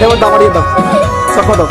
দাও দাও দাও